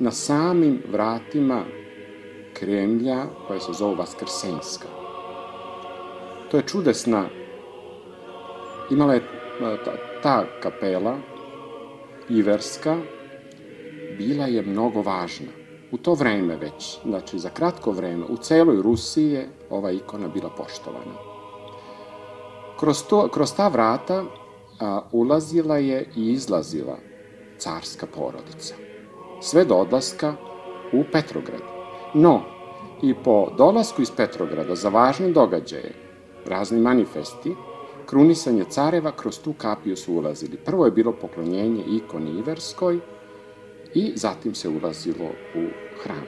na samim vratima Kremlja koja se zove Vaskrsenska. To je čudesna, imala je ta, ta kapela, Iverska, bila je mnogo važna. U to vreme već, znači za kratko vreme, u celoj Rusiji je ova ikona bila poštovana. Kroz, to, kroz ta vrata a, ulazila je i izlazila carska porodica. Sve do odlaska u Petrograd. No, i po dolasku iz Petrograda za važne događaje, razni manifesti, krunisanje careva kroz tu kapiju su ulazili. Prvo je bilo poklonjenje ikoni Iverskoj i zatim se ulazilo u hram.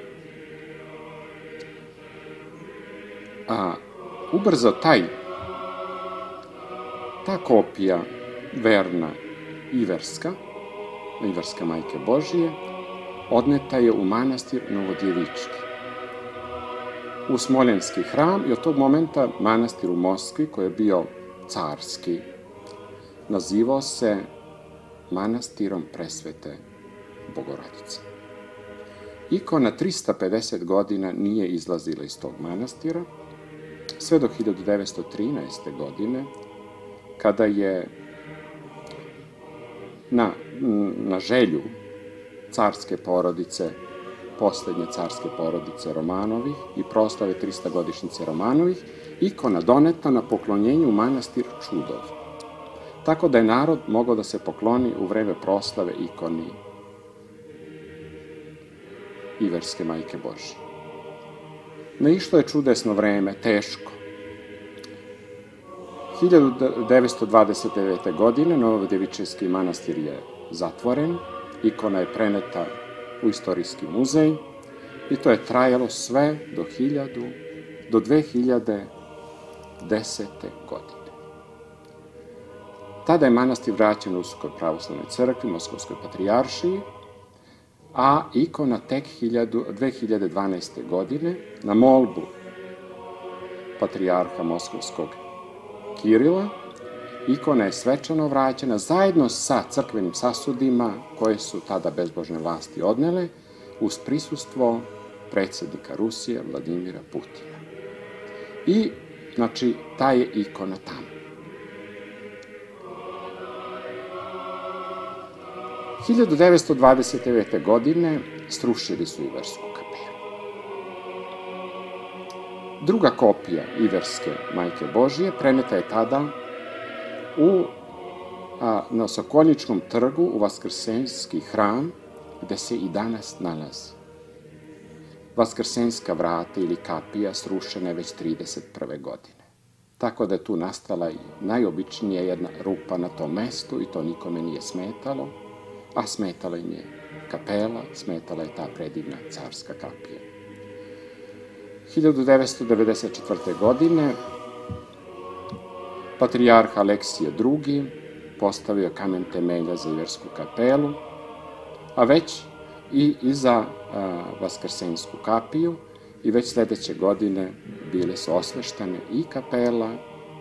A ubrzo taj, ta kopija verna Iverska, Iverska majke Božije, odneta je u manastir Novodjevički u Smoljenski hram i od tog momenta manastir u Moskvi, koji je bio carski, nazivao se manastirom presvete Bogorodice. Ikona 350 godina nije izlazila iz tog manastira, sve do 1913. godine, kada je na, na želju carske porodice poslednje carske porodice Romanovih i proslave 300 godišnjice Romanovih, ikona doneta na poklonjenju u manastir Čudov. Tako da je narod mogao da se pokloni u vreme proslave ikoni Iverske majke Božje. Naišlo je čudesno vreme, teško. 1929. godine Novodevičevski manastir je zatvoren, ikona je preneta u istorijski muzej i to je trajalo sve do 1000, do 2010. godine. Tada je manastir vraćen Uskoj pravoslavnoj crkvi, Moskovskoj patrijaršiji, a ikona tek 2012. godine na molbu patrijarha Moskovskog Kirila ikona je svečano vraćena zajedno sa crkvenim sasudima koje su tada bezbožne vlasti odnele uz prisustvo predsednika Rusije Vladimira Putina. I, znači, ta je ikona tamo. 1929. godine srušili su Iversku kapelu. Druga kopija Iverske majke Božije preneta je tada u, a, na Sokolničkom trgu u Vaskrsenski hram, gde se i danas nalazi. Vaskrsenska vrata ili kapija srušena je već 31. godine. Tako da je tu nastala i najobičnija jedna rupa na tom mestu i to nikome nije smetalo, a smetala im je kapela, smetala je ta predivna carska kapija. 1994. godine Patrijarh Aleksije II. postavio kamen temelja za Iversku kapelu, a već i, i za a, Vaskrsensku kapiju i već sledeće godine bile su osveštane i kapela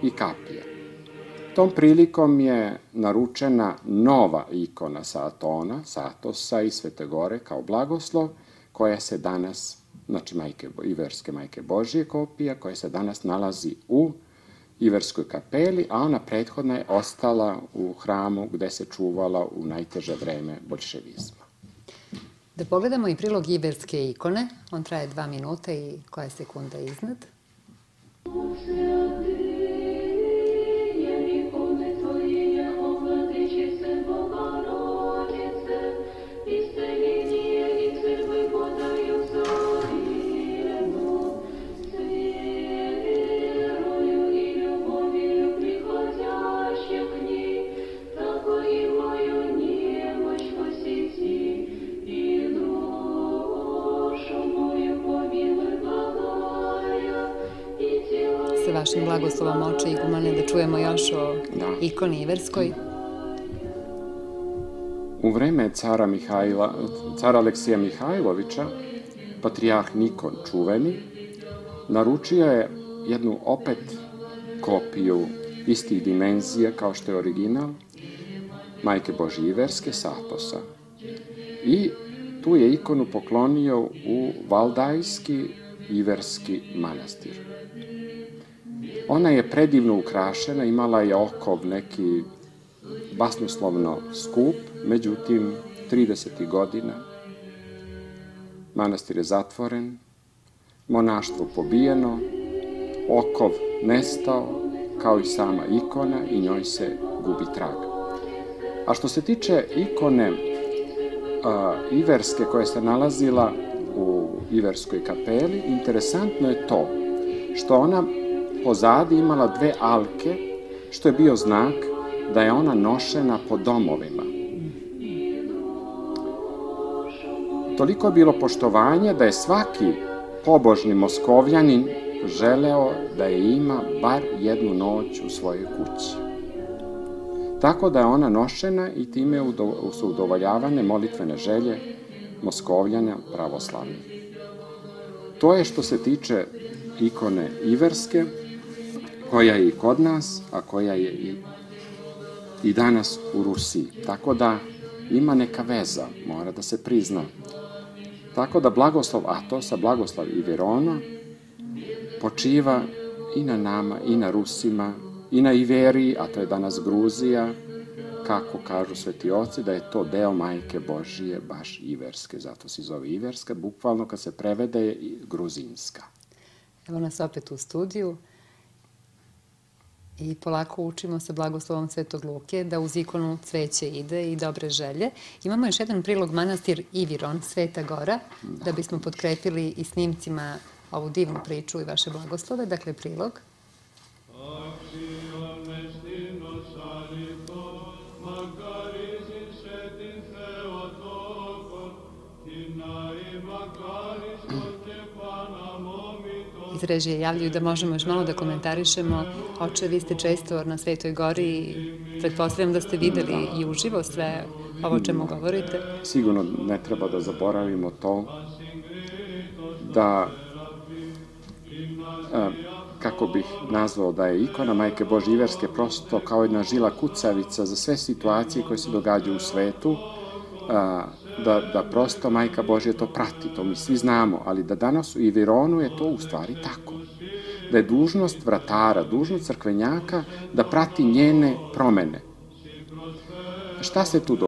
i kapija. Tom prilikom je naručena nova ikona sa Atona, sa Atosa i Svete Gore kao blagoslov, koja se danas, znači majke, Iverske majke Božije kopija, koja se danas nalazi u Iverskoj kapeli, a ona prethodna je ostala u hramu gde se čuvala u najteže vreme bolševizma. Da pogledamo i prilog Iverske ikone. On traje dva minuta i koja je sekunda iznad. Vašim blagoslovom oče i gumane da čujemo još o da. ikoni Iverskoj. U vreme cara Mihajla, cara Aleksija Mihajlovića, patrijarh Nikon čuveni, naručio je jednu opet kopiju istih dimenzija kao što je original, Majke Božje Iverske Satosa. I tu je ikonu poklonio u Valdajski Iverski manastir. Ona je predivno ukrašena, imala je okov neki basnoslovno skup, međutim, 30. godina manastir je zatvoren, monaštvo pobijeno, okov nestao, kao i sama ikona i njoj se gubi trag. A što se tiče ikone a, Iverske koja se nalazila u Iverskoj kapeli, interesantno je to što ona pozadi imala dve alke, što je bio znak da je ona nošena po domovima. Toliko je bilo poštovanje da je svaki pobožni moskovljanin želeo da je ima bar jednu noć u svojoj kući. Tako da je ona nošena i time su udovoljavane molitvene želje Moskovljana pravoslavni. To je što se tiče ikone Iverske, koja je i kod nas, a koja je i, i danas u Rusiji. Tako da ima neka veza, mora da se prizna. Tako da blagoslov Atosa, blagoslov i Verona, počiva i na nama, i na Rusima, i na Iveriji, a to je danas Gruzija, kako kažu sveti oci, da je to deo majke Božije, baš Iverske, zato se zove Iverska, bukvalno kad se prevede je gruzinska. Evo nas opet u studiju i polako učimo sa blagoslovom Svetog Luke da uz ikonu cveće ide i dobre želje. Imamo još jedan prilog manastir Iviron, Sveta Gora, da bismo podkrepili i snimcima ovu divnu priču i vaše blagoslove, dakle prilog. Iz režije javljaju da možemo još malo da komentarišemo. Oče, vi ste često na Svetoj gori i pretpostavljam da ste videli i uživo sve ovo čemu govorite. Sigurno ne treba da zaboravimo to da kako bih nazvao da je ikona Majke Bože Iverske prosto kao jedna žila kucavica za sve situacije koje se događaju u svetu, da, da prosto Majka Božja to prati, to mi svi znamo, ali da danas u Iveronu je to u stvari tako. Da je dužnost vratara, dužnost crkvenjaka da prati njene promene. Šta se tu događa?